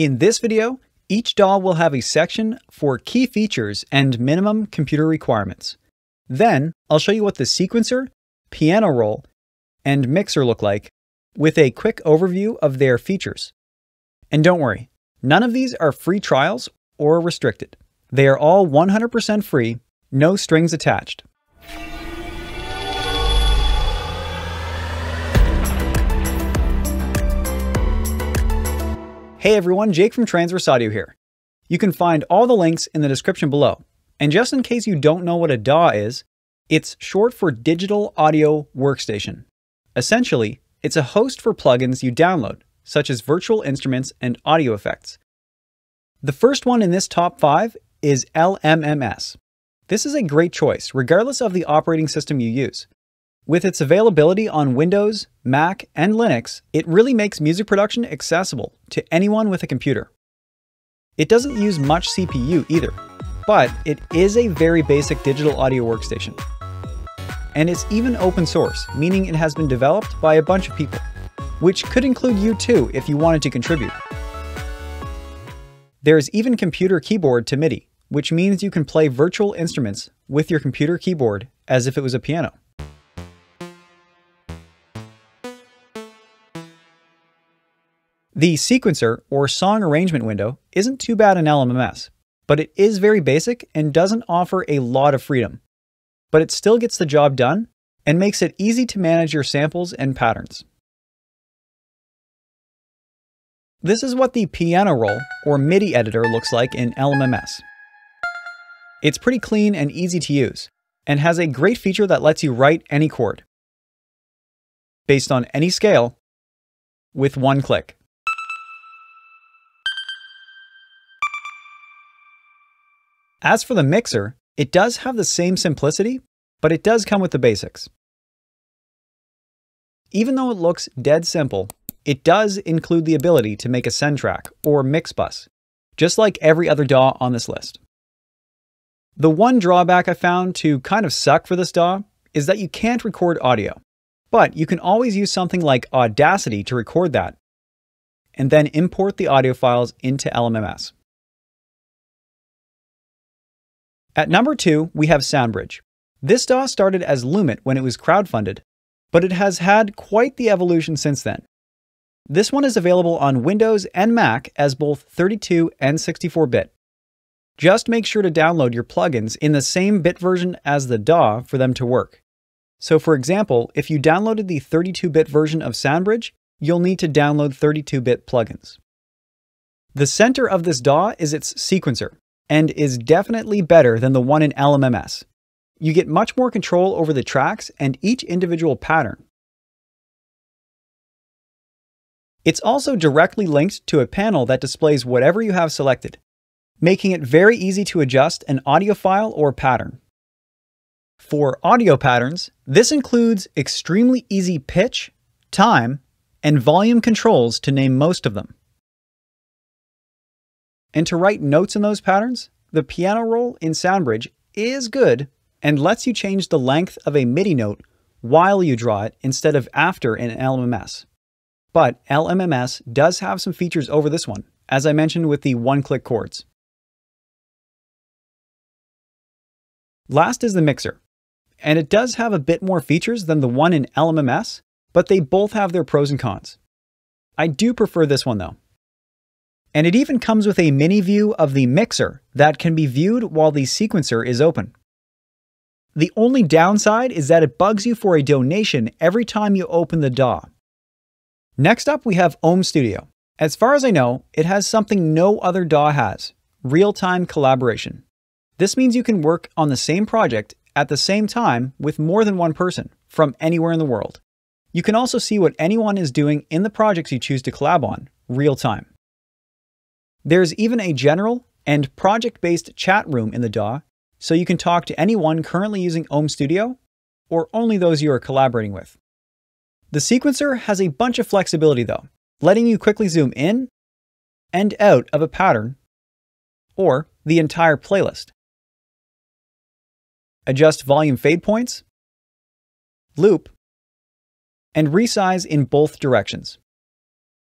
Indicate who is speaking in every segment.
Speaker 1: In this video, each DAW will have a section for key features and minimum computer requirements. Then, I'll show you what the sequencer, piano roll, and mixer look like with a quick overview of their features. And don't worry, none of these are free trials or restricted. They are all 100% free, no strings attached. Hey everyone, Jake from Transverse Audio here. You can find all the links in the description below. And just in case you don't know what a DAW is, it's short for Digital Audio Workstation. Essentially, it's a host for plugins you download, such as virtual instruments and audio effects. The first one in this top 5 is LMMS. This is a great choice, regardless of the operating system you use. With its availability on Windows, Mac, and Linux, it really makes music production accessible to anyone with a computer. It doesn't use much CPU either, but it is a very basic digital audio workstation. And it's even open source, meaning it has been developed by a bunch of people, which could include you too if you wanted to contribute. There is even computer keyboard to MIDI, which means you can play virtual instruments with your computer keyboard as if it was a piano. The sequencer or song arrangement window isn't too bad in LMMS, but it is very basic and doesn't offer a lot of freedom. But it still gets the job done and makes it easy to manage your samples and patterns. This is what the piano roll or MIDI editor looks like in LMMS. It's pretty clean and easy to use, and has a great feature that lets you write any chord based on any scale with one click. As for the mixer, it does have the same simplicity, but it does come with the basics. Even though it looks dead simple, it does include the ability to make a send track or mix bus, just like every other DAW on this list. The one drawback I found to kind of suck for this DAW is that you can't record audio, but you can always use something like Audacity to record that, and then import the audio files into LMMS. At number two, we have SoundBridge. This DAW started as Lumit when it was crowdfunded, but it has had quite the evolution since then. This one is available on Windows and Mac as both 32 and 64 bit. Just make sure to download your plugins in the same bit version as the DAW for them to work. So, for example, if you downloaded the 32 bit version of SoundBridge, you'll need to download 32 bit plugins. The center of this DAW is its sequencer, and is definitely better than the one in LMMS. You get much more control over the tracks and each individual pattern. It's also directly linked to a panel that displays whatever you have selected, making it very easy to adjust an audio file or pattern. For audio patterns, this includes extremely easy pitch, time, and volume controls to name most of them. And to write notes in those patterns, the piano roll in SoundBridge is good and lets you change the length of a MIDI note while you draw it instead of after in LMMS. But LMMS does have some features over this one, as I mentioned with the one-click chords. Last is the mixer, and it does have a bit more features than the one in LMMS, but they both have their pros and cons. I do prefer this one though. And it even comes with a mini view of the mixer that can be viewed while the sequencer is open. The only downside is that it bugs you for a donation every time you open the DAW. Next up, we have Ohm Studio. As far as I know, it has something no other DAW has real time collaboration. This means you can work on the same project at the same time with more than one person from anywhere in the world. You can also see what anyone is doing in the projects you choose to collab on real time. There's even a general and project-based chat room in the DAW, so you can talk to anyone currently using Ohm Studio, or only those you are collaborating with. The sequencer has a bunch of flexibility though, letting you quickly zoom in and out of a pattern, or the entire playlist. Adjust volume fade points, loop, and resize in both directions.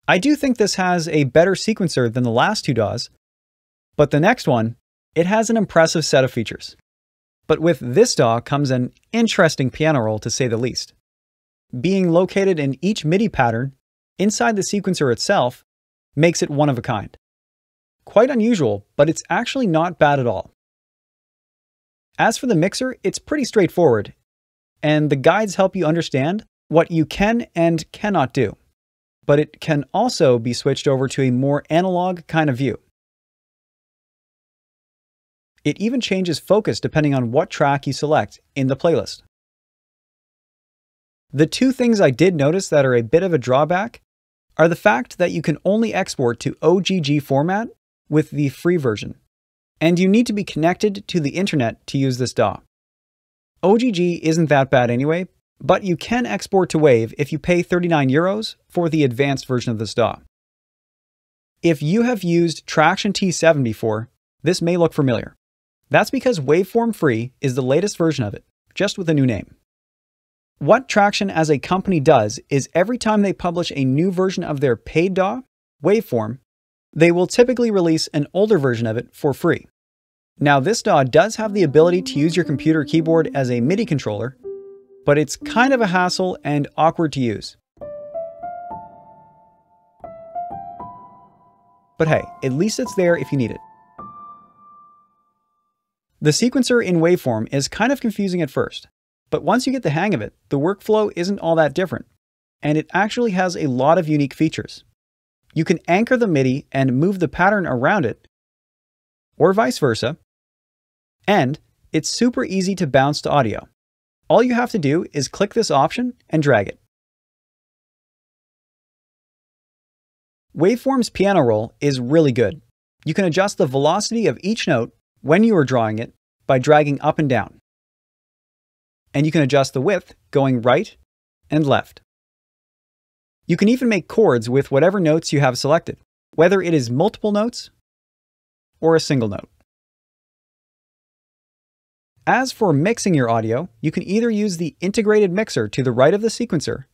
Speaker 1: I do think this has a better sequencer than the last two DAWs, but the next one, it has an impressive set of features. But with this DAW comes an interesting piano roll to say the least. Being located in each MIDI pattern inside the sequencer itself makes it one of a kind. Quite unusual, but it's actually not bad at all. As for the mixer, it's pretty straightforward, and the guides help you understand what you can and cannot do. But it can also be switched over to a more analog kind of view. It even changes focus depending on what track you select in the playlist. The two things I did notice that are a bit of a drawback are the fact that you can only export to OGG format with the free version, and you need to be connected to the internet to use this DAW. OGG isn't that bad anyway, but you can export to Wave if you pay 39 euros for the advanced version of this DAW. If you have used Tracktion T7 before, this may look familiar. That's because Waveform Free is the latest version of it, just with a new name. What Tracktion as a company does is every time they publish a new version of their paid DAW, Waveform, they will typically release an older version of it for free. Now, this DAW does have the ability to use your computer keyboard as a MIDI controller, but it's kind of a hassle and awkward to use. But hey, at least it's there if you need it. The sequencer in waveform is kind of confusing at first, but once you get the hang of it, the workflow isn't all that different, and it actually has a lot of unique features. You can anchor the MIDI and move the pattern around it, or vice versa, and it's super easy to bounce to audio. All you have to do is click this option and drag it. Waveform's piano roll is really good. You can adjust the velocity of each note when you are drawing it by dragging up and down and you can adjust the width going right and left. You can even make chords with whatever notes you have selected, whether it is multiple notes or a single note. As for mixing your audio, you can either use the integrated mixer to the right of the sequencer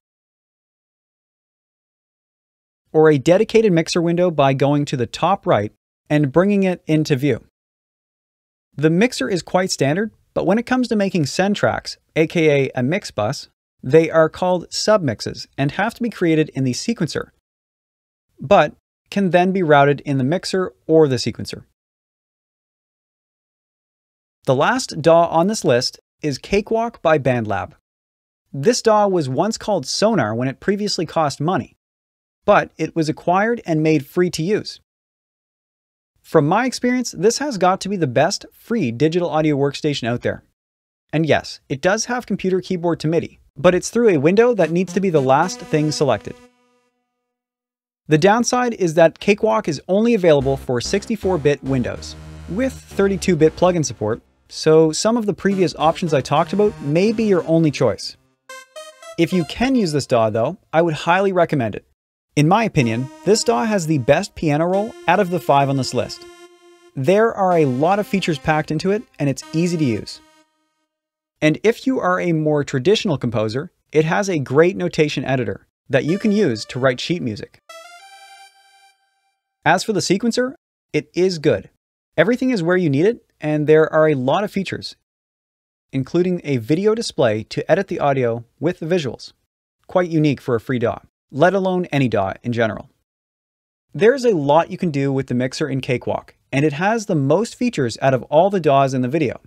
Speaker 1: or a dedicated mixer window by going to the top right and bringing it into view. The mixer is quite standard, but when it comes to making send tracks, aka a mix bus, they are called submixes and have to be created in the sequencer, but can then be routed in the mixer or the sequencer. The last DAW on this list is Cakewalk by BandLab. This DAW was once called Sonar when it previously cost money, but it was acquired and made free to use. From my experience, this has got to be the best free digital audio workstation out there. And yes, it does have computer keyboard to MIDI, but it's through a window that needs to be the last thing selected. The downside is that Cakewalk is only available for 64-bit Windows, with 32-bit plugin support, so some of the previous options I talked about may be your only choice. If you can use this DAW though, I would highly recommend it. In my opinion, this DAW has the best piano roll out of the five on this list. There are a lot of features packed into it, and it's easy to use. And if you are a more traditional composer, it has a great notation editor that you can use to write sheet music. As for the sequencer, it is good. Everything is where you need it, and there are a lot of features, including a video display to edit the audio with the visuals. Quite unique for a free DAW let alone any DAW in general. There's a lot you can do with the mixer in Cakewalk, and it has the most features out of all the DAWs in the video.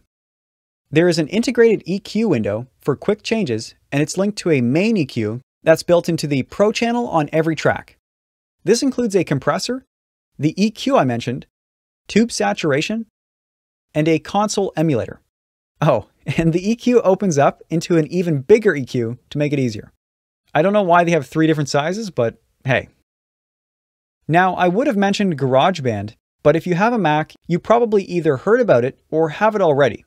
Speaker 1: There is an integrated EQ window for quick changes, and it's linked to a main EQ that's built into the Pro channel on every track. This includes a compressor, the EQ I mentioned, tube saturation, and a console emulator. Oh, and the EQ opens up into an even bigger EQ to make it easier. I don't know why they have three different sizes, but hey. Now, I would have mentioned GarageBand, but if you have a Mac, you probably either heard about it or have it already.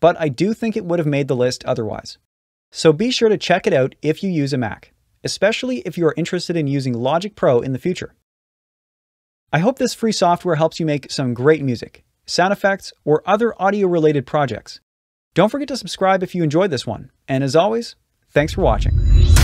Speaker 1: But I do think it would have made the list otherwise. So be sure to check it out if you use a Mac, especially if you are interested in using Logic Pro in the future. I hope this free software helps you make some great music, sound effects, or other audio related projects. Don't forget to subscribe if you enjoyed this one, and as always, thanks for watching.